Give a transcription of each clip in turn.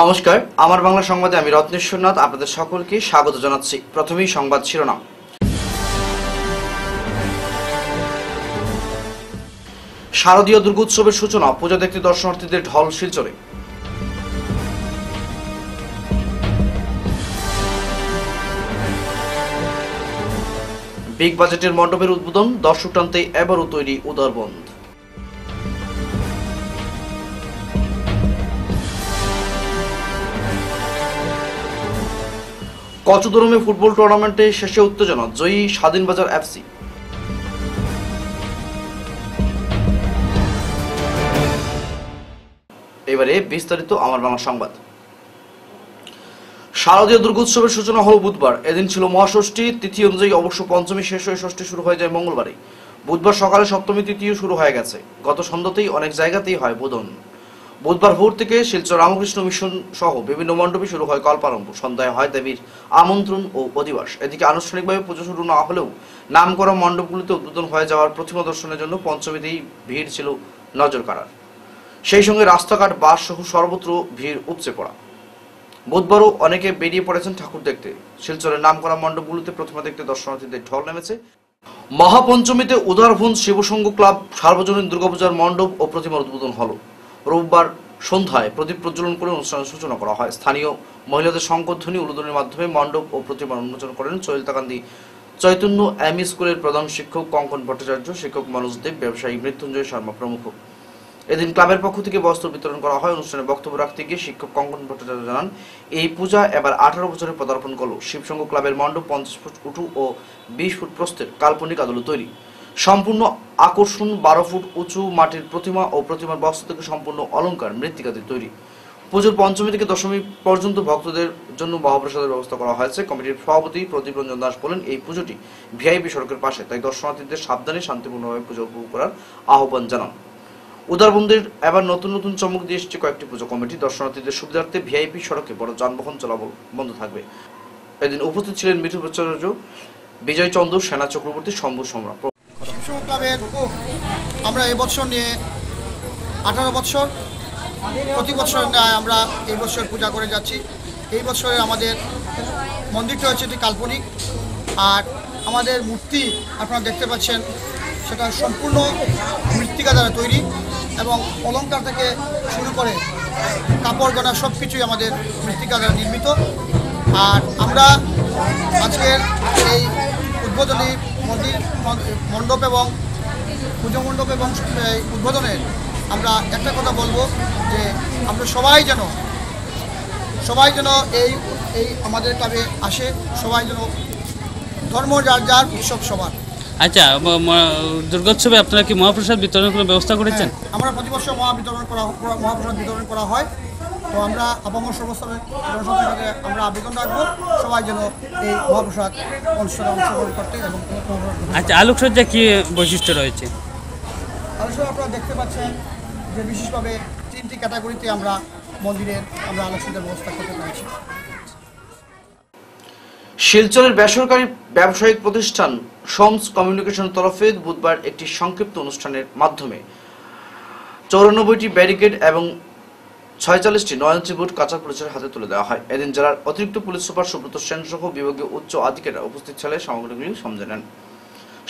নমস্কার, আমার বাংলা সংবাদে আমি রত্নেশ্বরনাথ আপনাদের সকলকে স্বাগত জানাচ্ছি। প্রথমেই সংবাদ শিরোনাম। শারদীয় দুর্গোৎসবের সূচনা, পূজা দেখতে দর্শনার্থীদের ঢল শিলচরে। বিগ বাজেটের মণ্ডপের উদ্বোধন, দর্শক টানতে এবারও তৈরি উদারবন্ধ কচুদরমে ফুটবল টুর্নামেন্টে শেষে উত্তেজনা, জয়ী স্বাধীনবাজার এফসি। এবারে বিস্তারিত আমার বাংলা সংবাদ। শারদীয় দুর্গোৎসবের সূচনা হল বুধবার। এদিন ছিল মহাষষ্ঠী, তিথি অনুযায়ী অবশ্য পঞ্চমী শেষ হয়ে ষষ্ঠী শুরু হয়ে যায় মঙ্গলবারে বুধবার সকালে সপ্তমী তিথিও শুরু হয়ে গেছে। গত সন্ধ্যাতেই অনেক জায়গাতেই হয় বোধন। বুধবার ভোর থেকে শিলচর রামকৃষ্ণ মিশন সহ বিভিন্ন মণ্ডপে শুরু হয় কল্পারম্ভ। সন্ধ্যায় হয় দেবীর আমন্ত্রণ ও অধিবাস। এদিকে আনুষ্ঠানিকভাবে পুজো শুরু না হলেও নাম করা মণ্ডপগুলিতে উদ্বোধন হয়ে যাওয়ার প্রতিমা দর্শনের জন্য পঞ্চমীতেই ভিড় ছিল নজর কাড়ার সেই সঙ্গে রাস্তাঘাট বাস সহ সর্বত্র ভিড় উপচে পড়া। বুধবারও অনেকে বেরিয়ে পড়েছেন ঠাকুর দেখতে। শিলচরের নাম করা মণ্ডপগুলিতে প্রতিমা দেখতে দর্শনার্থীদের ঢল নেমেছে। মহাপঞ্চমীতে উদারভুন শিবসংঘ ক্লাব, সার্বজনীন দুর্গাপূজার মণ্ডপ ও প্রতিমার উদ্বোধন হলো। রোববার সন্ধ্যায় প্রদীপ প্রজ্বলন করে অনুষ্ঠানের সূচনা করা হয়। স্থানীয় মহিলাদের সংকধ্বনি উলুদনের মাধ্যমে মণ্ডপ ও প্রতিমার উন্মোচন করেন চৈলতা গান্ধী। চৈতন্য এমই স্কুলের প্রধান শিক্ষক কঙ্কন ভট্টাচার্য, শিক্ষক মানুষ দেব, ব্যবসায়ী মৃত্যুঞ্জয় শর্মা প্রমুখ। এদিন ক্লাবের পক্ষ থেকে বস্ত্র বিতরণ করা হয়। অনুষ্ঠানে বক্তব্য রাখতে গিয়ে শিক্ষক কঙ্কন ভট্টাচার্য জানান, এই পূজা এবার আঠারো বছরে পদার্পণ করল। শিবসংঘ ক্লাবের মণ্ডপ পঞ্চাশ ফুট উঁচু ও বিশ ফুট প্রস্থের কাল্পনিক আদলে তৈরি। সম্পূর্ণ আকর্ষণ বারো ফুট উঁচু মাটির প্রতিমা ও প্রতিমার বস্ত্র থেকে সম্পূর্ণ অলঙ্কার মৃত্তিকাতে তৈরি। পুজোর পঞ্চমী থেকে দশমী পর্যন্ত ভক্তদের জন্য মহাপ্রসাদের ব্যবস্থা করা হয়েছে। কমিটির সভাপতি প্রদীপ রঞ্জন দাস বলেন, এই পুজোটি ভিআইপি সড়কের পাশে, তাই দর্শনার্থীদের সাবধানে শান্তিপূর্ণভাবে পুজো উপভোগ করার আহ্বান জানান। উদারবন্দের এবার নতুন নতুন চমক দিয়ে এসেছে কয়েকটি পুজো কমিটি। দর্শনার্থীদের সুবিধার্থে ভিআইপি সড়কে বড় যানবাহন চলাচল বন্ধ থাকবে। এদিন উপস্থিত ছিলেন মিঠু ভট্টাচার্য, বিজয় চন্দ্র, সেনা চক্রবর্তী, শম্ভু সম্রাট শিশু ক্লাবের আমরা এবছর নিয়ে আঠারো বছর, প্রতি বছর আমরা এই বছর পূজা করে যাচ্ছি। এই বছরে আমাদের মন্দিরটা হচ্ছে একটি কাল্পনিক। আর আমাদের মূর্তি আপনারা দেখতে পাচ্ছেন, সেটা সম্পূর্ণ মৃত্তিকা দ্বারা তৈরি এবং অলঙ্কার থেকে শুরু করে কাপড় গনা সব কিছুই আমাদের মৃত্তিকা দ্বারা নির্মিত। আর আমরা আজকের এই উদ্বোধনী মন্দির মণ্ডপ এবং পুজো মণ্ডপ এবং উদ্বোধনের আমরা একটা কথা বলব যে আমরা সবাই যেন সবাই যেন এই এই আমাদের ক্লাবে আসে সবাই যেন ধর্ম যার যার উৎসব সবার। আচ্ছা দুর্গোৎসবে আপনারা কি মহাপ্রসাদ বিতরণের কোনো ব্যবস্থা করেছেন? হ্যাঁ, আমরা প্রতি বছর মহা বিতরণ করা মহাপ্রসাদ বিতরণ করা হয়। তো আমরা আপামর সর্বস্তরের কাছে আমরা আবেদন রাখব। সবাই যেন এই মহাপ্রসাদ অনুষ্ঠানে অংশগ্রহণ করতে এবং আচ্ছা আলোকসজ্জা কি বৈশিষ্ট্য রয়েছে? আলোচনা আপনারা দেখতে পাচ্ছেন যে বিশেষভাবে তিনটি ক্যাটাগরিতে আমরা মন্দিরের আমরা আলোচনার ব্যবস্থা করতে পেরেছি। শিলচরের বেসরকারি ব্যবসায়িক প্রতিষ্ঠান সোমস কমিউনিকেশন তরফে বুধবার একটি সংক্ষিপ্ত অনুষ্ঠানের মাধ্যমে চৌরানব্বইটি ব্যারিকেড এবং ছয়চল্লিশটি নয়নচি বুট কাঁচা পুলিশের হাতে তুলে দেওয়া হয়। এদিন জেলার অতিরিক্ত পুলিশ সুপার সুব্রত সেন সহ বিভাগীয় উচ্চ আধিকারিকরা উপস্থিত ছেলে সামগ্রীগুলি সমঝে নেন।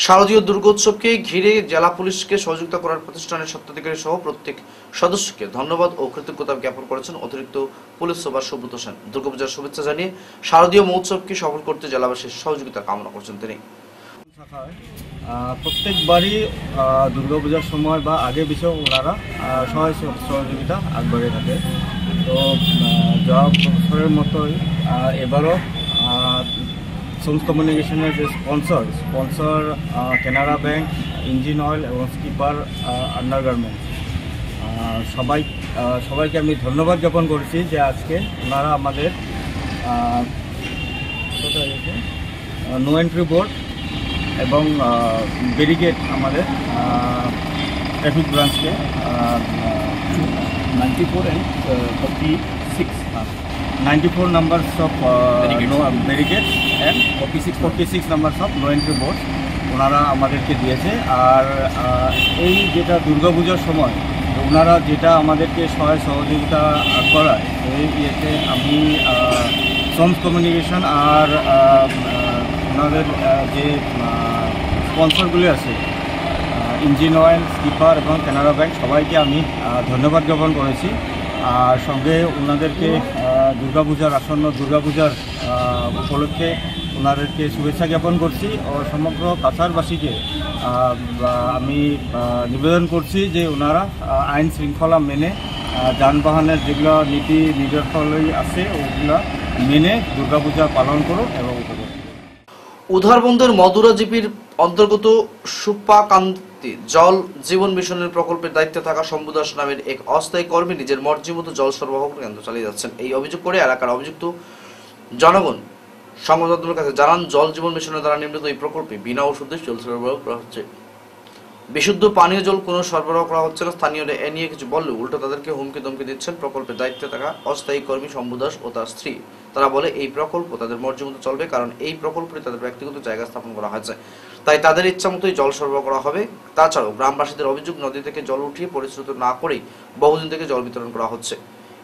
শারদীয় দুর্গোৎসবকে ঘিরে জেলা পুলিশকে সহযোগিতা করার প্রতিষ্ঠানের স্বত্বাধিকারী সহ প্রত্যেক সদস্যকে ধন্যবাদ ও কৃতজ্ঞতা জ্ঞাপন করেছেন অতিরিক্ত পুলিশ সুপার সুব্রত সেন। দুর্গাপূজার শুভেচ্ছা জানিয়ে শারদীয় মহোৎসবকে সফল করতে জেলাবাসীর সহযোগিতা কামনা করছেন তিনি। প্রত্যেকবারই দুর্গাপূজার সময় বা আগে পিছেও ওনারা সহায় সহযোগিতা আগবাড়িয়ে থাকে তো যাওয়া বছরের মতোই এবারও সোলস কমিউনিকেশনের যে sponsor sponsor Canara bank engine oil এবং স্কিপার আন্ডার গার্মেন্টস সবাই সবাইকে আমি ধন্যবাদ জ্ঞাপন করছি যে আজকে ওনারা আমাদের? নো এন্ট্রি বোর্ড এবং ব্যারিকেড আমাদের traffic ব্রাঞ্চকে ninety four and forty six ninety four numbers of barricade and forty six forty six numbers of no entry board ওনারা আমাদেরকে দিয়েছে। আর এই যেটা দুর্গাপূজার সময় ওনারা যেটা আমাদেরকে সহায় সহযোগিতা করায় এই ইয়েতে আমি সোমস কমিউনিকেশন আর ওনাদের যে স্পন্সরগুলি আছে ইঞ্জিন অয়েল স্কিপার এবং কানাডা ব্যাংক সবাইকে আমি ধন্যবাদ জ্ঞাপন করেছি আর সঙ্গে ওনাদেরকে দুর্গাপূজার আসন্ন দুর্গাপূজার উপলক্ষে ওনাদেরকে শুভেচ্ছা জ্ঞাপন করছি ও সমগ্র কাছারবাসীকে আমি নিবেদন করছি যে ওনারা আইন শৃঙ্খলা মেনে যানবাহনের যেগুলো নীতি নির্দেশাবলী আছে, ওগুলো মেনে দুর্গাপূজা পালন করুন এবং। উধারবন্দের মধুরা জিপির অন্তর্গত সুপাকান্তি জল জীবন মিশনের প্রকল্পের দায়িত্বে থাকা শম্ভুদাস নামের এক অস্থায়ী কর্মী নিজের মর্জি মতো জল সরবরাহ কেন্দ্র চালিয়ে যাচ্ছেন। এই অভিযোগ করে এলাকার অভিযুক্ত জনগণ সংবাদমাধ্যমের কাছে জানান, জল জীবন মিশনের দ্বারা নির্মিত এই প্রকল্পে বিনা ওষুধে জল সরবরাহ করা হচ্ছে। বিশুদ্ধ পানীয় জল কোনো সরবরাহ করা হচ্ছে না। স্থানীয়রা এ নিয়ে কিছু বললে উল্টো তাদেরকে হুমকি ধমকি দিচ্ছেন। প্রকল্পের দায়িত্বে থাকা অস্থায়ী কর্মী শম্ভু দাস ও তার স্ত্রী। তারা বলে, এই প্রকল্প তাদের মর্যাদা চলবে কারণ এই প্রকল্পে তাদের ব্যক্তিগত জায়গা স্থাপন করা হয়েছে। তাই তাদের ইচ্ছা মতোই জল সরবরাহ করা হবে। তাছাড়াও গ্রামবাসীদের অভিযোগ, নদী থেকে জল উঠিয়ে পরিশ্রুত না করেই বহুদিন থেকে জল বিতরণ করা হচ্ছে।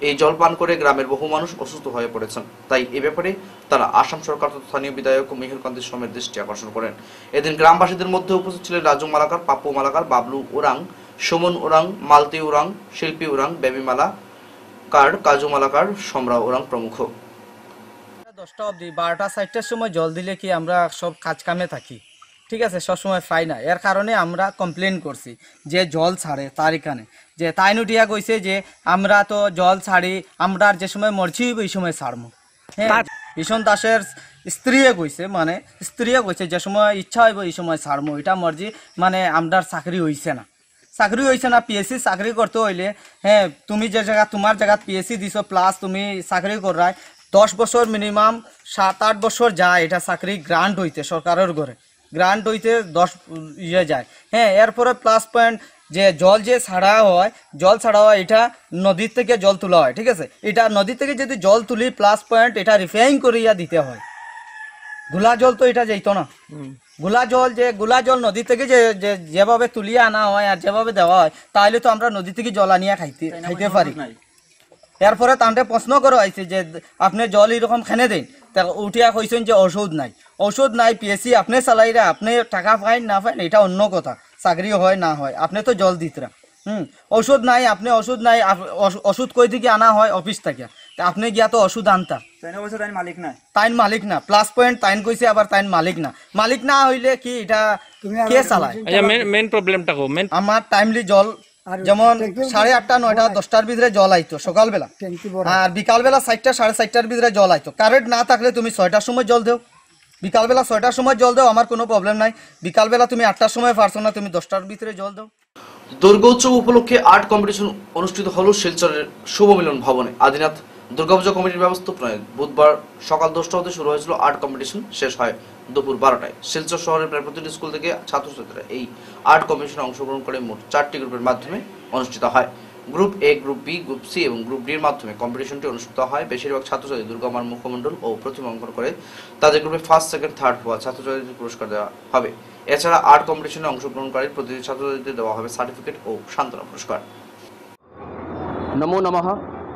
এই জল পান করে গ্রামের বহু মানুষ অসুস্থ হয়ে পড়েছেন। তাই এ ব্যাপারে তারা আসাম সরকার তথা স্থানীয় বিধায়ক মেহেরকান্তি সমের দৃষ্টি আকর্ষণ করেন। এদিন গ্রামবাসীদের মধ্যে উপস্থিত ছিলেন রাজু মালাকার, পাপ্পু মালাকার, বাবলু ওরাং, সুমন ওরাং, মালতি ওরাং, শিল্পী ওরাং, বেবি মালা কার, কাজু মালাকার, সমরা ওরাং প্রমুখ। দশটা অবধি, বারোটা, চারটার সময় জল দিলে কি আমরা সব কাজ কামে থাকি? ঠিক আছে সবসময় পাই না। এর কারণে আমরা কমপ্লেন করছি যে জল ছাড়ে তার এখানে। যে তাই নুটিয়া কইছে যে আমরা তো জল ছাড়ি আমরা যে সময় মরছি হইব এই সময় ছাড়মু। হ্যাঁ ভীষণ দাসের স্ত্রীয়ে কইছে মানে স্ত্রীয়ে কইছে যে সময় ইচ্ছা হইব এই সময় ছাড়মু এটা মর্জি মানে আমরার চাকরি হইছে না। চাকরি হয়েছে না পিএসসি চাকরি করতে হইলে হ্যাঁ তুমি যে জায়গা তোমার জায়গাত পিএসসি দিছো প্লাস তুমি চাকরি করায় দশ বছর মিনিমাম সাত আট বছর যায় এটা চাকরি গ্রান্ট হইতে সরকারের ঘরে। গ্রান্ট হইতে দশ ইয়ে যায়। হ্যাঁ এরপরে প্লাস পয়েন্ট যে জল যে ছাড়া হয় জল ছাড়া হয় এটা নদীর থেকে জল তোলা হয় ঠিক আছে? এটা নদী থেকে যদি জল তুলি প্লাস পয়েন্ট এটা রিফাইন করিয়া দিতে হয়। গুলা জল তো এটা যাইতো না। গুলা জল যে গুলা জল নদী থেকে যে যেভাবে তুলিয়ে আনা হয় আর যেভাবে দেওয়া হয় তাহলে তো আমরা নদী থেকে জল আনিয়া খাইতে খাইতে পারি। এরপরে তান্তে প্রশ্ন করা হয়েছে যে আপনি জল এরকম খেনে দেন তা উঠিয়া কইছেন যে ওষুধ নাই। ওষুধ নাই পিএসসি আপনি চালাইরা আপনি টাকা পাইন না পাইন এটা অন্য কথা। চাকরি হয় না হয়। আপনি তো জল দিতরা হুম ওষুধ নাই আপনি ওষুধ নাই আপ- ওষুধ কই থেকে আনা হয়? অফিস থেকে। তা আপনি গিয়া তো ওষুধ আনতা। তাইন মালিক না। প্লাস পয়েন্ট তাইন কইছে আবার তাইন মালিক না। মালিক না হইলে কি এটা কে চালায়? মেন মেন প্রবলেমটা আমার টাইমলি জল যেমন সাড়ে আটটা নয়টা দশটার ভিতরে জল আইতো সকালবেলা। আর বিকালবেলা চারটা সাড়ে চারটার ভিতরে জল আইতো। কারেন্ট না থাকলে তুমি ছয়টার সময় জল দেও। বিকালবেলা ছয়টার সময় জল দেও আমার কোনো প্রবলেম নাই। বিকালবেলা তুমি আটটার সময় পারছ না তুমি দশটার ভিতরে জল দাও। দুর্গোৎসব উপলক্ষে আর্ট কম্পিটিশন অনুষ্ঠিত হলো শিলচরের শুভ মিলন ভবনে। আদিনাথ দুর্গাপূজা কমিটির ব্যবস্থাপনায় বুধবার সকাল দশটা হতে শুরু হয়েছিল আর্ট কম্পিটিশন শেষ হয় দুপুর বারোটায়। শিলচর শহরের প্রায় প্রতিটি স্কুল থেকে ছাত্রছাত্রীরা এই আর্ট কম্পিটিশনে অংশগ্রহণ করে মোট চারটি গ্রুপের মাধ্যমে অনুষ্ঠিত হয়। Group A group B group C এবং গ্রুপ ডির মাধ্যমে কম্পিটিশনটি অনুষ্ঠিত হয়। বেশিরভাগ ছাত্রছাত্রী দুর্গামার মুখমণ্ডল ও প্রতিমা অঙ্কন করে। তাদের গ্রুপে ফার্স্ট সেকেন্ড থার্ড হওয়া ছাত্রছাত্রীদের পুরস্কার দেওয়া হবে। এছাড়া আর্ট কম্পিটিশনে অংশগ্রহণকারী প্রতিটি ছাত্রছাত্রীদের দেওয়া হবে সার্টিফিকেট ও সান্ত্বনা পুরস্কার। নমো নমঃ,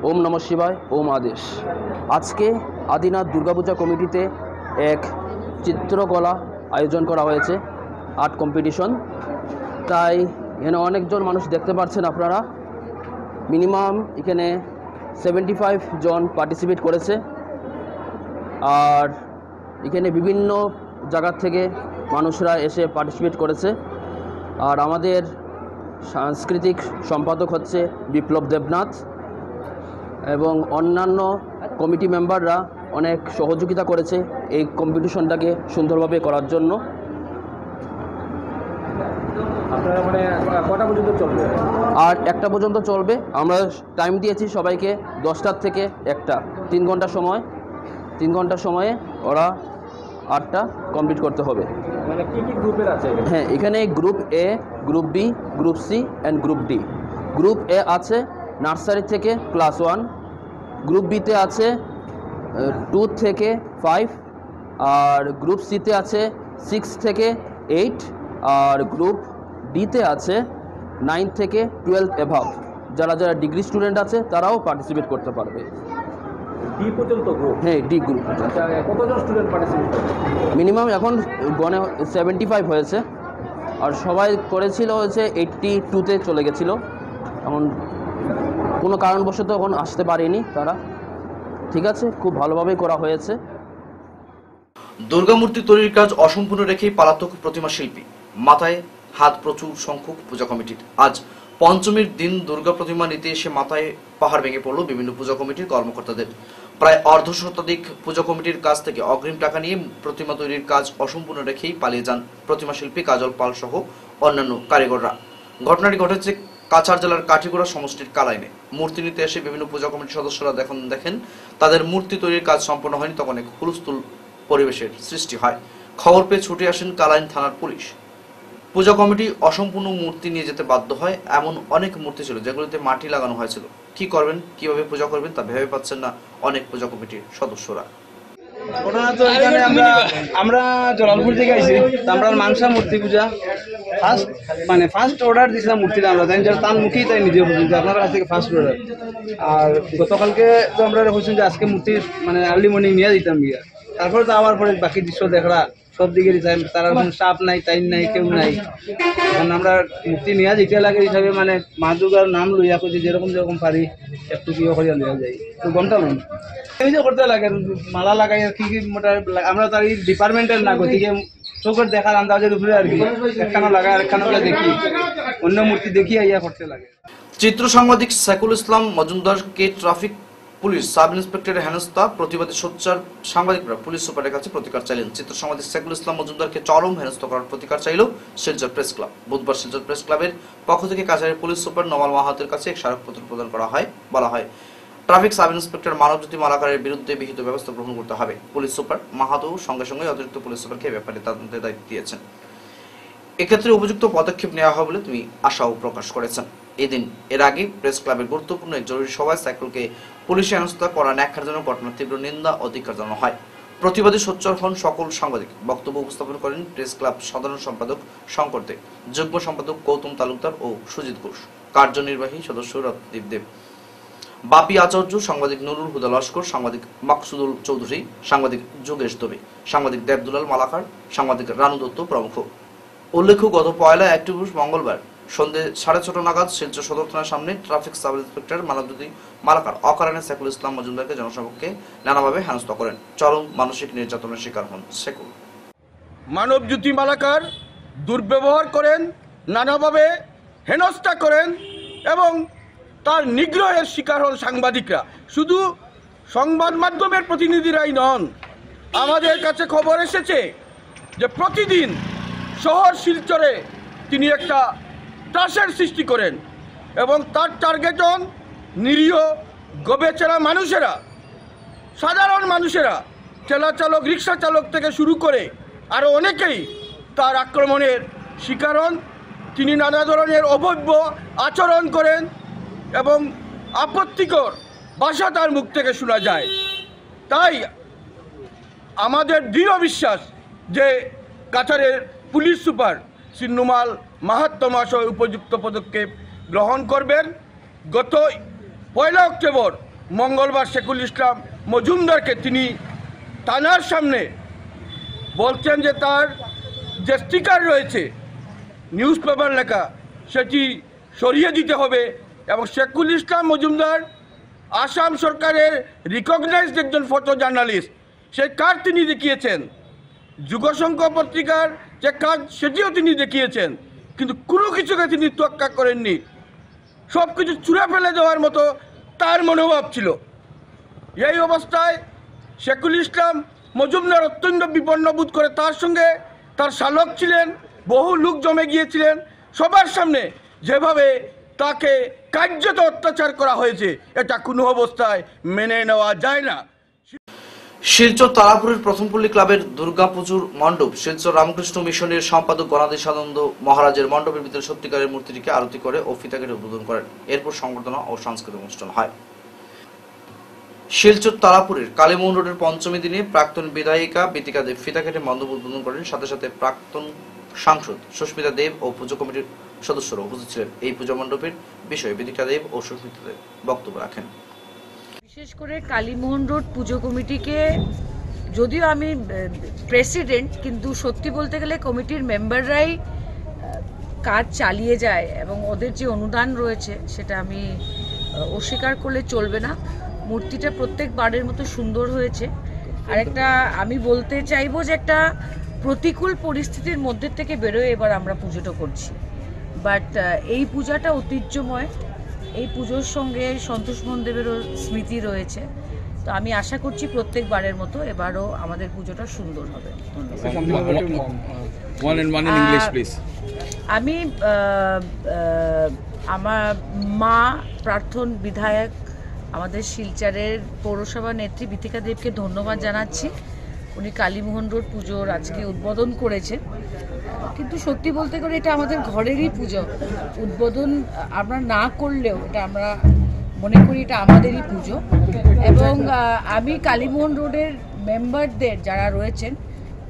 ওম নম শিবায়, ওম আদেশ। আজকে আদিনাথ দুর্গাপূজা কমিটিতে এক চিত্রকলা আয়োজন করা হয়েছে, আর্ট কম্পিটিশন। তাই এখানে অনেকজন মানুষ দেখতে পাচ্ছেন আপনারা। মিনিমাম এখানে সেভেন্টি ফাইভ জন পার্টিসিপেট করেছে। আর এখানে বিভিন্ন জায়গার থেকে মানুষরা এসে পার্টিসিপেট করেছে। আর আমাদের সাংস্কৃতিক সম্পাদক হচ্ছে বিপ্লব দেবনাথ এবং অন্যান্য কমিটি মেম্বাররা অনেক সহযোগিতা করেছে এই কম্পিটিশনটাকে সুন্দরভাবে করার জন্য। আর একটা পর্যন্ত চলবে। আমরা টাইম দিয়েছি সবাইকে দশটার থেকে একটা। তিন ঘণ্টা সময়। তিন ঘণ্টা সময়ে ওরা আটটা কমপ্লিট করতে হবে। হ্যাঁ এখানে group A group B group C and group D group A আছে নার্সারি থেকে ক্লাস ওয়ান গ্রুপ বিতে আছে টু থেকে ফাইভ আর গ্রুপ সিতে আছে সিক্স থেকে এইট আর গ্রুপ ডিতে আছে নাইন থেকে টুয়েলভ এভাব যারা যারা ডিগ্রি স্টুডেন্ট আছে তারাও পার্টিসিপেট করতে পারবে। ডি পর্যন্ত গ্রুপ হ্যাঁ ডি গ্রুপ আচ্ছা কতজন স্টুডেন্ট পার্টিসিপেট মিনিমাম এখন গনে সেভেন্টি ফাইভ হয়েছে। আর সবাই করেছিল হচ্ছে এইট্টি টুতে চলে গেছিল। এখন কোনো কারণবশত এখন আসতে পারেনি তারা। ঠিক আছে, খুব ভালোভাবেই করা হয়েছে। দুর্গামূর্তি তৈরির কাজ অসম্পূর্ণ রেখেই পালাতক প্রতিমা শিল্পী। মাথায় হাত প্রচুর সংখ্যক পূজা কমিটির। আজ পঞ্চমীর দিন দুর্গা প্রতিমা নিতে এসে মাথায় পাহাড় ভেঙে পড়ল বিভিন্ন পূজা কমিটির কর্মকর্তাদের। প্রায় অর্ধ শতাধিক পূজা কমিটির কাছ থেকে অগ্রিম টাকা নিয়ে প্রতিমা তৈরির কাজ অসম্পূর্ণ রেখেই পালিয়ে যান প্রতিমা শিল্পী কাজল পাল সহ অন্যান্য কারিগররা। ঘটনাটি ঘটেছে কাছাড় জেলার কাঠিগোড়া সমষ্টির কালাইনে। মূর্তি নিতে এসে বিভিন্ন পূজা কমিটির সদস্যরা দেখুন, দেখেন, তাদের মূর্তি তৈরির কাজ সম্পন্ন হয়নি, তখন এক হুলস্থুল পরিবেশের সৃষ্টি হয়। খবর পেয়ে ছুটে আসেন কালাইন থানার পুলিশ। পূজা কমিটি অসম্পূর্ণ মূর্তি নিয়ে যেতে বাধ্য হয়, এমন অনেক মূর্তি ছিল যেগুলিতে মাটি লাগানো হয়েছিল। কি করবেন, কীভাবে পূজা করবেন তা ভেবে পাচ্ছেন না অনেক পূজা কমিটির সদস্যরা। ঘটনা তো এখানে আমরা আমরা জলালপুর থেকে আইছি। তা আমরা মানসা মূর্তি পূজা। ফার্স্ট মানে ফার্স্ট অর্ডার দিছিলাম মূর্তিটা আমরা জানি যারা তার মুখেই তাই নিজে বলছেন যে আপনার কাছ থেকে ফার্স্ট অর্ডার আর গতকালকে তো আমরা বলছেন যে আজকে মূর্তি মানে আর্লি মর্নিং নিয়ে দিতাম গিয়া তারপরে তো আমার পরে বাকি দৃশ্য দেখরা সব দিকে দিতাম তার কোনো সাপ নাই টাইম নাই, কেউ নাই। এখন আমরা মূর্তি নিয়ে যেতে লাগে হিসাবে মানে মা দুর্গার নাম লইয়া করছি যেরকম যেরকম পারি, একটু কি করিয়া লইয়া যাই। তো গমটা এই যে করতে লাগে, মালা লাগাই কি কি মোটা আমরা তার এই ডিপার্টমেন্টের না গতিকে চোখের দেখার আন্দাজের উপরে আর কি, একখানো আর একখানো দেখি। অন্য মূর্তি দেখি আইয়া করতে লাগে। চিত্র সাংবাদিক সাইকুল ইসলাম মজুমদারকে ট্রাফিক পুলিশ সাব ইন্সপেক্টরের হেনস্থা প্রতিবাদী সোচ্চার সাংবাদিকরা পুলিশ সুপারের কাছে প্রতিকার চাইলেন। চিত্র সাংবাদিক সাইকুল ইসলাম মজুমদারকে চরম হেনস্থা করার প্রতিকার চাইল শিলচর প্রেস ক্লাব। বুধবার শিলচর প্রেস ক্লাবের পক্ষ থেকে কাছাড়ের পুলিশ সুপার নমাল মাহাতের কাছে এক স্মারকপত্র প্রদান করা হয়, বলা হয়, ট্রাফিক সাব ইন্সপেক্টর মানবজ্যোতি মালাকারের বিরুদ্ধে বিহিত ব্যবস্থা গ্রহণ করতে হবে। পুলিশ সুপার মাহাতো সঙ্গে সঙ্গে অতিরিক্ত পুলিশ সুপারকে ব্যাপারে তদন্তের দায়িত্ব দিয়েছেন। এক্ষেত্রে উপযুক্ত পদক্ষেপ নেওয়া হবে বলে তিনি আশাও প্রকাশ করেছেন। এদিন, এর আগে প্রেস ক্লাবের গুরুত্বপূর্ণ এক জরুরি সভায় সাইকেলকে পুলিশে হেনস্থা করা ন্যাক্কারজনক ঘটনার তীব্র নিন্দা অধিকার জানানো হয়। প্রতিবাদী সোচ্চার হন সকল সাংবাদিক। বক্তব্য উপস্থাপন করেন প্রেস ক্লাব সাধারণ সম্পাদক শঙ্কর দে, যুগ্ম সম্পাদক গৌতম তালুকদার ও সুজিত ঘোষ, কার্যনির্বাহী সদস্য রত্নদীপ দেব বাপি আচার্য সাংবাদিক নুরুল হুদা লস্কর, সাংবাদিক মাকসুদুল চৌধুরী, সাংবাদিক যোগেশ দবে, সাংবাদিক দেবদুলাল মালাকার, সাংবাদিক রানু দত্ত প্রমুখ। উল্লেখ্য, গত পয়লা অক্টোবর মঙ্গলবার সন্ধে সাড়ে ছটা নাগাদ শিলচর সদর থানার সামনে traffic sub inspector Manabjyoti Malakar অকারণে সেকুল ইসলাম মজুমদারকে জনসভাকে নানাভাবে হেনস্থা করেন। চরম মানসিক নির্যাতনের শিকার হন সেকুল। মানবজ্যোতি মালাকার দুর্ব্যবহার করেন, নানাভাবে হেনস্থা করেন এবং তার নিগ্রহের শিকার হন সাংবাদিকরা। শুধু সংবাদ মাধ্যমের প্রতিনিধিরাই নন, আমাদের কাছে খবর এসেছে যে প্রতিদিন শহর শিলচরে তিনি একটা ত্রাসের সৃষ্টি করেন এবং তার টার্গেট হন নিরীহ গবেচেরা মানুষেরা, সাধারণ মানুষেরা। ঠেলা চালক, রিক্সা চালক থেকে শুরু করে আরও অনেকেই তার আক্রমণের শিকার হন। তিনি নানা ধরনের অভব্য আচরণ করেন এবং আপত্তিকর ভাষা তার মুখ থেকে শোনা যায়। তাই আমাদের দৃঢ় বিশ্বাস যে কাছাড়ের পুলিশ সুপার সিন্নুমাল মাহাত্ম মহাশয় উপযুক্ত পদক্ষেপ গ্রহণ করবেন। গত পয়লা অক্টোবর মঙ্গলবার শেখুল ইসলাম মজুমদারকে তিনি থানার সামনে বলছেন যে তার যে স্টিকার রয়েছে, নিউজ পেপার লেখা, সেটি সরিয়ে দিতে হবে এবং শেখুল ইসলাম মজুমদার আসাম সরকারের রিকগনাইজড একজন ফটো জার্নালিস্ট সেই কার্ড তিনি দেখিয়েছেন? যুগসংঘ পত্রিকার যে কাজ, সেটিও তিনি দেখিয়েছেন। কিন্তু কোনো কিছুকে তিনি তোয়াক্কা করেননি। সব কিছু চূড়া ফেলে দেওয়ার মতো তার মনোভাব ছিল। এই অবস্থায় শেখুল ইসলাম মজুমদার অত্যন্ত বিপন্ন বোধ করে তার সঙ্গে তার শালক ছিলেন, বহু লোক জমে গিয়েছিলেন। সবার সামনে যেভাবে তাকে কার্যত অত্যাচার করা হয়েছে, এটা কোনো অবস্থায় মেনে নেওয়া যায় না। শিলচর তারাপুরের প্রথমপল্লী ক্লাবের দুর্গাপুজোর মণ্ডপ, শিলচর রামকৃষ্ণ মিশনের সম্পাদক গণাদেশানন্দ মহারাজের মণ্ডপের ভিতরে সত্যিকারের মূর্তিটিকে আরতি করে ও ফিতাকেটে উদ্বোধন করেন। এরপর সংবর্ধনা ও সাংস্কৃতিক অনুষ্ঠান হয়। শিলচর তারাপুরের কালীমোহন রোডের পঞ্চমী দিনে প্রাক্তন বিধায়িকা বিতিকা দেব ফিতা কেটে মণ্ডপ উদ্বোধন করেন। সাথে সাথে প্রাক্তন সাংসদ সুস্মিতা দেব ও পুজো কমিটির সদস্যরা উপস্থিত ছিলেন। এই পূজা মণ্ডপের বিষয়ে বিদিকা দেব ও সুস্মিতা দেব বক্তব্য রাখেন। বিশেষ করে কালীমোহন রোড পুজো কমিটিকে, যদিও আমি প্রেসিডেন্ট কিন্তু সত্যি বলতে গেলে কমিটির মেম্বাররাই কাজ চালিয়ে যায় এবং ওদের যে অনুদান রয়েছে সেটা আমি অস্বীকার করলে চলবে না। মূর্তিটা প্রত্যেকবারের মতো সুন্দর হয়েছে। আর একটা আমি বলতে চাইব যে একটা প্রতিকূল পরিস্থিতির মধ্যে থেকে বেরোয় এবার আমরা পুজোটা করছি। বাট এই পূজাটা ঐতিহ্যময়। এই পুজোর সঙ্গে সন্তোষ দেবেরও স্মৃতি রয়েছে। তো আমি আশা করছি প্রত্যেকবারের মতো এবারও আমাদের পুজোটা সুন্দর হবে. আমি আমার মা প্রার্থন বিধায়ক আমাদের শিলচরের পৌরসভা নেত্রী বিথিকা দেবকে ধন্যবাদ জানাচ্ছি। উনি কালীমোহন রোড পুজোর আজকে উদ্বোধন করেছেন। কিন্তু সত্যি বলতে গেলে এটা আমাদের ঘরেরই পুজো। উদ্বোধন আমরা না করলেও এটা আমরা মনে করি এটা আমাদেরই পুজো। এবং আমি কালীমোহন রোডের মেম্বারদের যারা রয়েছেন,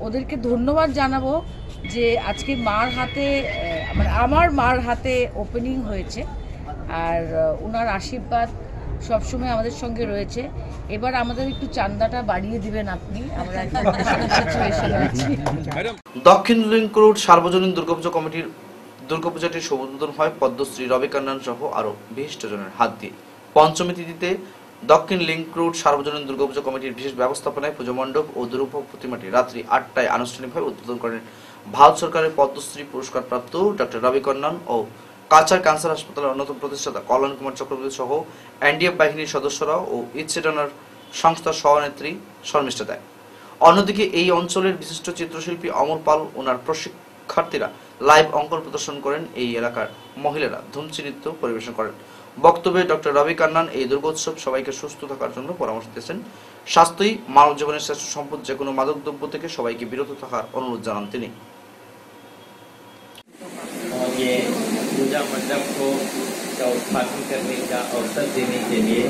ওদেরকে ধন্যবাদ জানাব যে আজকে মার হাতে মানে আমার মার হাতে ওপেনিং হয়েছে। আর ওনার আশীর্বাদ সবসময় আমাদের সঙ্গে রয়েছে। এবার আমাদের একটু চান্দাটা বাড়িয়ে দিবেন আপনি। আমরা দক্ষিণ লিঙ্ক রোড সার্বজনীন দুর্গাপূজা কমিটির দুর্গাপূজাটির শুভ উদ্বোধন হয়। পদ্মশ্রী রবি কান্নান সহ আরও বিশিষ্টজনের হাত দিয়ে। পঞ্চমী তিথিতে দক্ষিণ লিঙ্ক রোড সার্বজনীন দুর্গাপূজা কমিটির বিশেষ ব্যবস্থাপনায় পুজো মণ্ডপ ও দুরূপ প্রতিমাটি রাত্রি আটটায় আনুষ্ঠানিকভাবে উদ্বোধন করেন ভারত সরকারের পদ্মশ্রী পুরস্কারপ্রাপ্ত ডক্টর রবি কন্নন ও কাচার ক্যান্সার হাসপাতালের অন্যতম প্রতিষ্ঠাতা কল্যাণ কুমার চক্রবর্তী সহ এনডিএফ বাহিনীর সদস্যরা ও ইচ্ছে সংস্থার সভানেত্রী শর্মিষ্ঠা দেয়। অন্যদিকে এই অঞ্চলের বিশিষ্ট চিত্রশিল্পী অমর পাল ওনার প্রশিক্ষার্থীরা লাইভ অঙ্কন প্রদর্শন করেন এই এলাকার মহিলারা, ধুমচি নৃত্য পরিবেশন করেন। বক্তব্যে ডক্টর রবি কান্নান এই দুর্গোৎসব সবাইকে সুস্থ থাকার জন্য পরামর্শ দিয়েছেন। স্বাস্থ্যই মানব জীবনের শ্রেষ্ঠ সম্পদ যে কোনো মাদকদ্রব্য থেকে সবাইকে বিরত থাকার অনুরোধ জানান তিনি। पूजा मंडप को का उद्घाटन करने का अवसर देने के लिए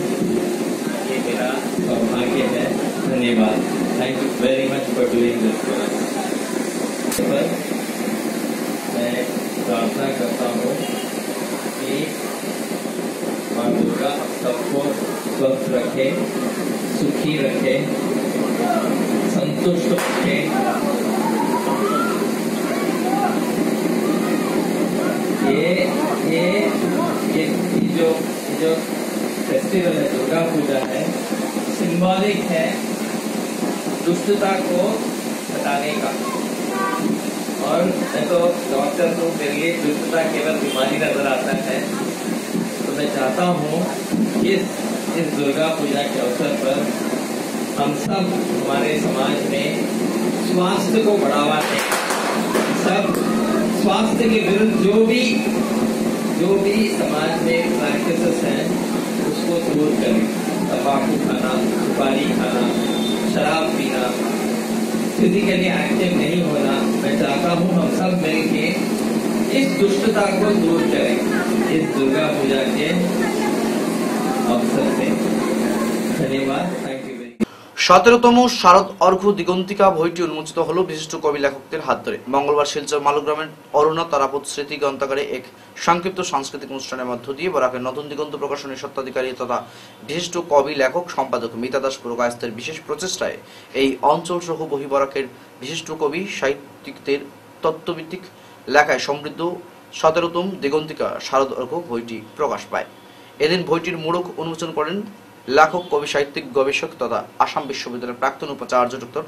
ये मेरा सौभाग्य है। धन्यवाद। Thank you very much for doing this पर मैं प्रार्थना करता हूँ कि माँ दुर्गा हम सबको स्वस्थ रखे, सुखी रखे, संतुष्ट रखे। ये ये ये जो जो फेस्टिवल है, दुर्गा पूजा है सिंबॉलिक है दुष्टता को हटाने का। और मैं तो डॉक्टर तो मेरे लिए दुष्टता केवल बीमारी नज़र आता है। तो मैं चाहता हूँ इस इस दुर्गा पूजा के अवसर पर हम सब हमारे समाज में स्वास्थ्य को बढ़ावा दें। सब स्वास्थ्य के विरुद्ध जो भी जो भी समाज में प्रैक्टिसेस हैं, उसको दूर करें। तंबाकू खाना, सुपारी खाना, शराब पीना फिजिकली एक्टिव नहीं होना। मैं चाहता हूँ हम सब मिलके इस दुष्टता को दूर करें। इस दुर्गा पूजा के अवसर से। धन्यवाद। সতেরোতম শারদ অর্ঘ্য দিগন্তিকা বইটি উন্মোচিত হল বিশিষ্ট কবি লেখকদের হাত ধরে। মঙ্গলবার শিলচর মালগ্রামের অরুণা তারাপত স্মৃতি গ্রন্থাগারে এক সংক্ষিপ্ত সাংস্কৃতিক অনুষ্ঠানের মধ্য দিয়ে বরাকের নতুন দিগন্ত প্রকাশনের স্বত্বাধিকারী তথা বিশিষ্ট কবি লেখক সম্পাদক মিতা দাস পুরকায়স্তের বিশেষ প্রচেষ্টায় এই অঞ্চল সহ বহি বরাকের বিশিষ্ট কবি, সাহিত্যিকদের তত্ত্বভিত্তিক লেখায় সমৃদ্ধ সতেরোতম দিগন্তিকা শারদ অর্ঘ্য বইটি প্রকাশ পায়। এদিন বইটির মোড়ক উন্মোচন করেন লেখক, কবি, সাহিত্যিক, গবেষক তথা আসাম বিশ্ববিদ্যালয়ের প্রাক্তন উপাচার্য ডক্টর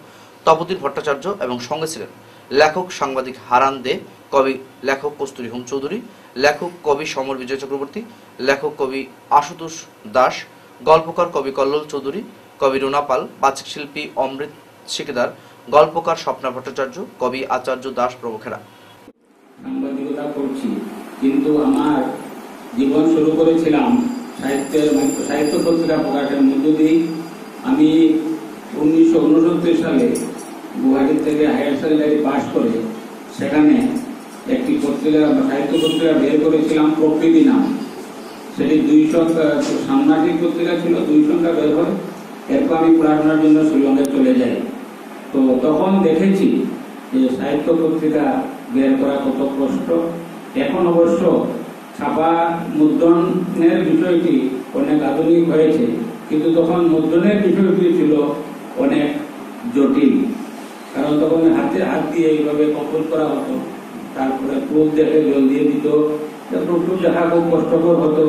তপতির ভট্টাচার্য এবং সঙ্গে ছিলেন লেখক, সাংবাদিক হারান দে, কবি, লেখক কস্তুরী হোম চৌধুরী, লেখক, কবি সমর বিজয় চক্রবর্তী, লেখক, কবি আশুতোষ দাস, গল্পকার কবি কল্লোল চৌধুরী, কবি রুনা পাল, বাচিক শিল্পী অমৃত শিকদার, গল্পকার স্বপ্না ভট্টাচার্য, কবি আচার্য দাস প্রমুখেরা সাংবাদিকতা করছি, কিন্তু আমার জীবন শুরু করেছিলাম সাহিত্যের সাহিত্য পত্রিকা প্রকাশের মধ্য দিয়েই আমি উনিশশো উনসত্তর সালে গুয়াহাটি থেকে হায়ার সেকেন্ডারি পাশ করে সেখানে একটি পত্রিকা সাহিত্য পত্রিকা বের করেছিলাম, প্রকৃতি নাম। সেটি দুই সংখ্যা সাংবাদিক পত্রিকা ছিল, দুই সংখ্যা বের হয়। এরপর আমি পড়াশোনার জন্য শ্রীলঙ্কায় চলে যাই। তো তখন দেখেছি যে সাহিত্য পত্রিকা বের করা কত কষ্ট। এখন অবশ্য ছাপা মুদ্রণের বিষয়টি অনেক আধুনিক হয়েছে, কিন্তু তখন মুদ্রণের বিষয়টি ছিল অনেক জটিল। কারণ তখন হাতে হাত দিয়ে এইভাবে কপল করা হতো, তারপরে প্রুফ দেখে জল দিয়ে দিত প্রুফ দেখা খুব কষ্টকর হতো।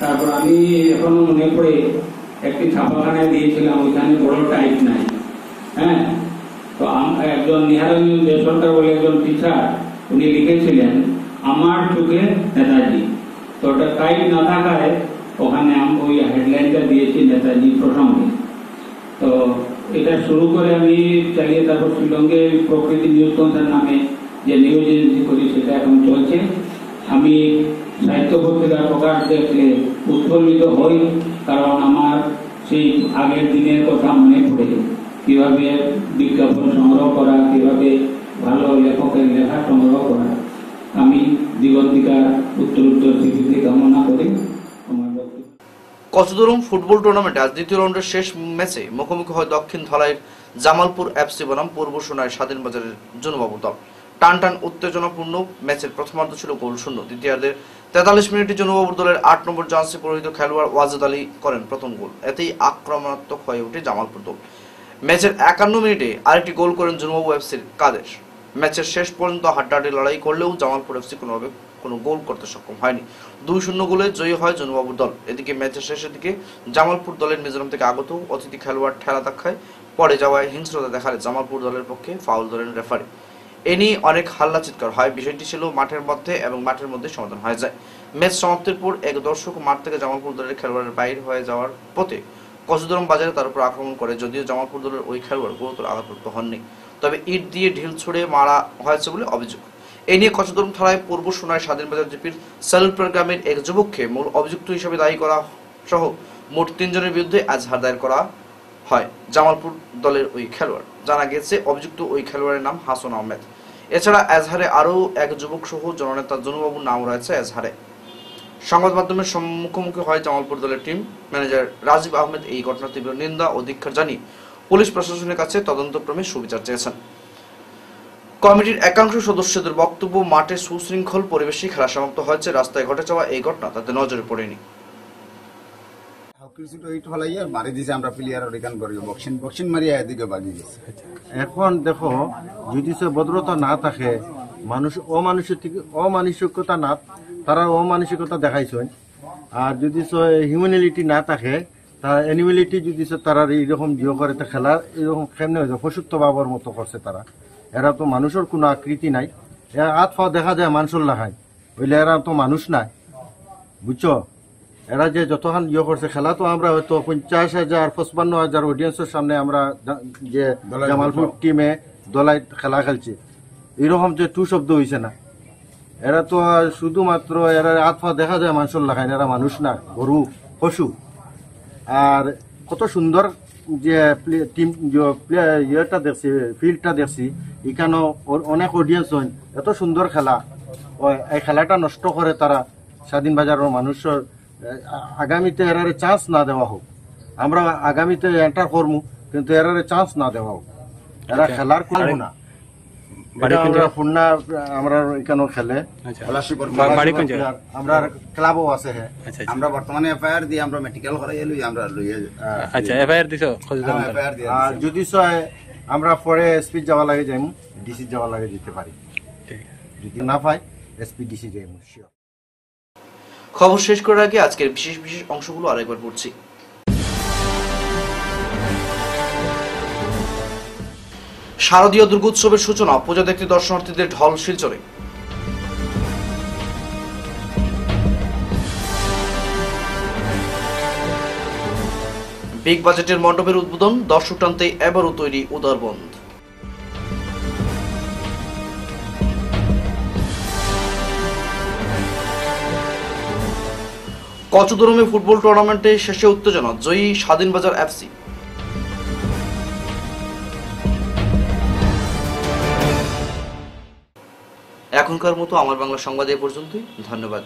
তারপর আমি এখনও মনে করে একটি ছাপাখানায় দিয়েছিলাম, ওইখানে বড় টাইপ নাই। হ্যাঁ? তো একজন নিহারঞ্জন দেশসরকার বলে একজন টিচার, উনি লিখেছিলেন আমার চোখে নেতাজি। তো ওটা টাইপ না থাকায় ওখানে আমি ওই হেডলাইনটা দিয়েছি নেতাজি প্রসঙ্গে। তো এটা শুরু করে আমি চালিয়ে তারপর শিলংয়ে প্রকৃতি নিউজ কনসার নামে যে নিউজ এজেন্সি করি, সেটা এখন চলছে। আমি সাহিত্য পত্রিকা প্রকাশ দেখলে উৎফুল্লিত হই, কারণ আমার সেই আগের দিনের কথা মনে পড়ে। কীভাবে বিজ্ঞাপন সংগ্রহ করা, কীভাবে ভালো লেখকের লেখা সংগ্রহ করা। উত্তর ফুটবল টুর্নামেন্টে আজ দ্বিতীয় রাউন্ডের শেষ ম্যাচে মুখোমুখি হয় দক্ষিণ ধলাইয়ের জামালপুর এফসি বনাম পূর্ব সোনায় স্বাধীন বাজারের জনবাবু দল। টান টান উত্তেজনাপূর্ণ ম্যাচের প্রথমার্ধ ছিল গোল শূন্য। দ্বিতীয়ার্ধের তেতাল্লিশ মিনিটে জনবাবুর দলের আট নম্বর জার্সি পরিহিত খেলোয়াড় ওয়াজেদ আলী করেন প্রথম গোল। এতেই আক্রমণাত্মক হয়ে ওঠে জামালপুর দল। ম্যাচের একান্ন মিনিটে আরেকটি গোল করেন জনবাবু এফসির কাদের ম্যাচের শেষ পর্যন্ত হাড্ডাহাড্ডি লড়াই করলেও জামালপুর এফসি কোনোভাবে কোনো গোল করতে সক্ষম হয়নি। দুই শূন্য গোলে জয়ী হয় জনবাবুর দল। এদিকে ম্যাচের শেষের দিকে জামালপুর দলের মিজোরাম থেকে আগত অতিথি খেলোয়াড় ঠেলা ধাক্কায় পরে যাওয়ায় হিংস্রতা দেখালে জামালপুর দলের পক্ষে ফাউল ধরেন রেফারি। এ নিয়ে অনেক হাল্লা চিৎকার হয়। বিষয়টি ছিল মাঠের মধ্যে এবং মাঠের মধ্যে সমাধান হয়ে যায়। ম্যাচ সমাপ্তির পর এক দর্শক মাঠ থেকে জামালপুর দলের খেলোয়াড়ের বাইর হয়ে যাওয়ার পথে কচুদরম বাজারে তার উপর আক্রমণ করে, যদিও জামালপুর দলের ওই খেলোয়াড় গুরুতর আঘাতপ্রাপ্ত হননি। তবে ইট দিয়ে ঢিল ছুড়ে মারা হয়েছে বলে অভিযোগ। এ নিয়ে কচুদরম থানায় পূর্ব সোনায় স্বাধীনবাজার জিপির সালুলপুর গ্রামের এক যুবককে মূল অভিযুক্ত হিসেবে দায়ী করা সহ মোট তিনজনের বিরুদ্ধে আজহার দায়ের করা হয়। জামালপুর দলের ওই খেলোয়াড়। জানা গেছে, অভিযুক্ত ওই খেলোয়াড়ের নাম হাসান আহমেদ। এছাড়া এজহারে আরও এক যুবক সহ জননেতা জনুবাবুর নাম রয়েছে এজহারে সংবাদ মাধ্যমের মুখোমুখি হয় জামালপুর দলের টিম ম্যানেজার রাজীব আহমেদ। এই ঘটনার তীব্র নিন্দা ও ধিক্ষার জানিয়ে পুলিশ প্রশাসনের কাছে তদন্তক্রমে সুবিচার চেয়েছেন। কমিটির একাংশ সদস্যদের বক্তব্য মাঠে সুশৃঙ্খল পরিবেশে খেলা সমাপ্ত হয়েছে। রাস্তায় ঘটে যাওয়া এই ঘটনা তাদের নজরে পড়েনি। কিছুটা ইট ফলাই আর মারি দিছে আমরা প্লেয়ার রিটার্ন করি বক্সিং বক্সিং মারিয়া এদিকে বাজি দিছে। এখন দেখো যদি সে ভদ্রতা না থাকে মানুষ অমানুষের থেকে অমানসিকতা না তারা অমানসিকতা দেখাইছেন। আর যদি হিউম্যানিটি না থাকে তার অ্যানিমেলিটি যদি সে তারা এইরকম জিও করে তা খেলা এরকম কেমনে হয়েছে পশুত্ব বাবার মতো করছে তারা। এরা তো মানুষের কোনো আকৃতি নাই। এরা হাত পা দেখা যায় মানুষের লাগাই বলে এরা তো মানুষ নাই। বুঝছ? এরা যে যতক্ষণ ইয়ে করছে খেলা তো আমরা হয়তো পঞ্চাশ হাজার পঁচপান্ন হাজার অডিয়েন্সের সামনে আমরা যে জামালপুর টিমে দলাই খেলা খেলছে। এরকম যে টু শব্দ হয়েছে না। এরা তো আর শুধুমাত্র এরা হাত পা দেখা যায় মানুষের লাগায় এরা মানুষ না গরু পশু। আর কত সুন্দর যে টিম ইয়েটা দেখছি ফিল্ডটা দেখছি এখানেও অনেক অডিয়েন্স হয়। এত সুন্দর খেলা। এই খেলাটা নষ্ট করে তারা স্বাধীন বাজারের মানুষের আগামীতে এরারে চান্স না দেওয়া হোক। আমরা আগামীতে এন্টার করব কিন্তু এরারে চান্স না দেওয়া হোক। এরা আচ্ছা। খেলার করব না। বাড়ি কোন জায়গা? ফুন্না আমরা এখানেও খেলে। আচ্ছা। স্কলারশিপ বা- বাড়ি কোন জায়গা? আমরা ক্লাবও আছে হ্যাঁ আচ্ছা আমরা বর্তমানে এফআইআর দিয়ে আমরা মেডিকেল করাই লই আমরা লইয়ে আচ্ছা এফআইআর দিছো? হ্যাঁ, আর যদি আমরা পরে এসপি যাওয়া লাগে যাইমু ডিসি যাওয়া লাগে যেতে পারি। যদি না পাই এসপি ডিসি যাইমু। খবর শেষ করার আগে আজকের বিশেষ বিশেষ অংশগুলো আরেকবার পড়ছি। শারদীয় দুর্গোৎসবের সূচনা পূজা দেখতে দর্শনার্থীদের ঢল শিলচরে। বিগ বাজেটের মণ্ডপের উদ্বোধন, দর্শক টানতে এবারও তৈরি উদারবন্ধ কচুদরমে ফুটবল টুর্নামেন্টে শেষে উত্তেজনা, জয়ী স্বাধীনবাজার এফসি। এখনকার মতো আমার বাংলা সংবাদ এ পর্যন্তই। ধন্যবাদ।